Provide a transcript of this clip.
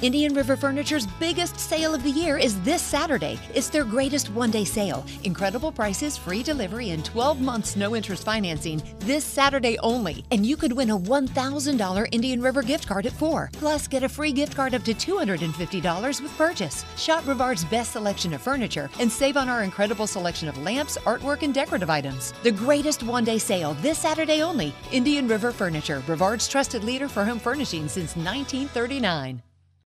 Indian River Furniture's biggest sale of the year is this Saturday. It's their greatest one day sale. Incredible prices, free delivery, and 12 months no interest financing this Saturday only. And you could win a $1,000 Indian River gift card at 4. Plus, get a free gift card up to $250 with purchase. Shop Brevard's best selection of furniture and save on our incredible selection of lamps, artwork, and decorative items. The greatest one day sale this Saturday only. Indian River Furniture, Brevard's trusted leader for home furnishing since 1939.